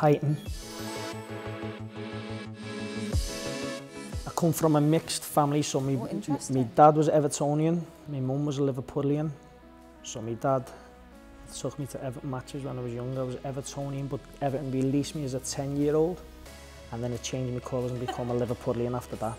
Haydn. I come from a mixed family, so my, oh, my dad was Evertonian, my mum was a Liverpoolian, so my dad took me to Everton matches when I was younger. I was Evertonian, but Everton released me as a 10-year-old, and then it changed my colours and become a Liverpoolian after that.